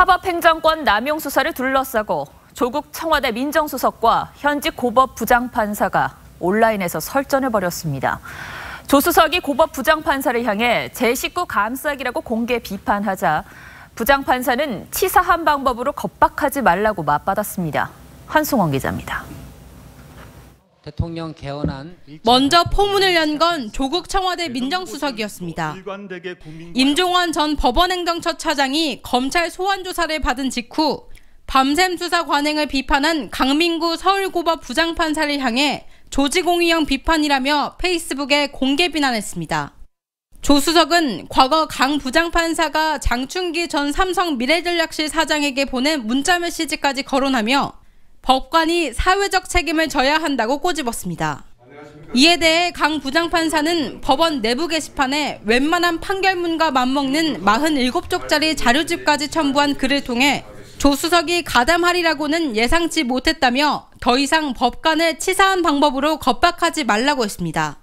사법 행정권 남용 수사를 둘러싸고 조국 청와대 민정수석과 현직 고법 부장판사가 온라인에서 설전을 벌였습니다. 조 수석이 고법 부장판사를 향해 제 식구 감싸기라고 공개 비판하자 부장판사는 치사한 방법으로 겁박하지 말라고 맞받았습니다. 한승원 기자입니다. 대통령 개헌안 먼저 포문을 연 건 조국 청와대 민정수석이었습니다. 임종원 전 법원행정처 차장이 검찰 소환 조사를 받은 직후 밤샘 수사 관행을 비판한 강민구 서울고법 부장판사를 향해 조직공유형 비판이라며 페이스북에 공개 비난했습니다. 조 수석은 과거 강 부장판사가 장충기 전 삼성 미래전략실 사장에게 보낸 문자 메시지까지 거론하며 법관이 사회적 책임을 져야 한다고 꼬집었습니다. 이에 대해 강 부장판사는 법원 내부 게시판에 웬만한 판결문과 맞먹는 47쪽짜리 자료집까지 첨부한 글을 통해 조 수석이 가담하리라고는 예상치 못했다며 더 이상 법관을 치사한 방법으로 겁박하지 말라고 했습니다.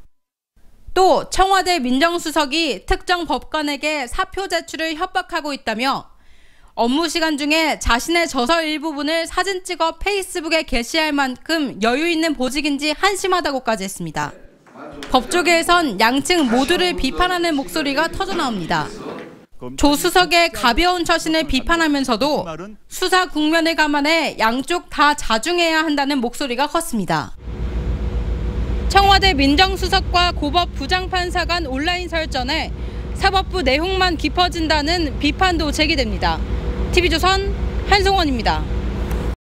또 청와대 민정수석이 특정 법관에게 사표 제출을 협박하고 있다며 업무 시간 중에 자신의 저서 일부분을 사진 찍어 페이스북에 게시할 만큼 여유 있는 보직인지 한심하다고까지 했습니다. 법조계에선 양측 모두를 비판하는 목소리가 터져 나옵니다. 조 수석의 가벼운 처신을 비판하면서도 수사 국면을 감안해 양쪽 다 자중해야 한다는 목소리가 컸습니다. 청와대 민정수석과 고법 부장판사 간 온라인 설전에 사법부 내용만 깊어진다는 비판도 제기됩니다. TV조선 한송원입니다.